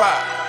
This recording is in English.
Lollipop.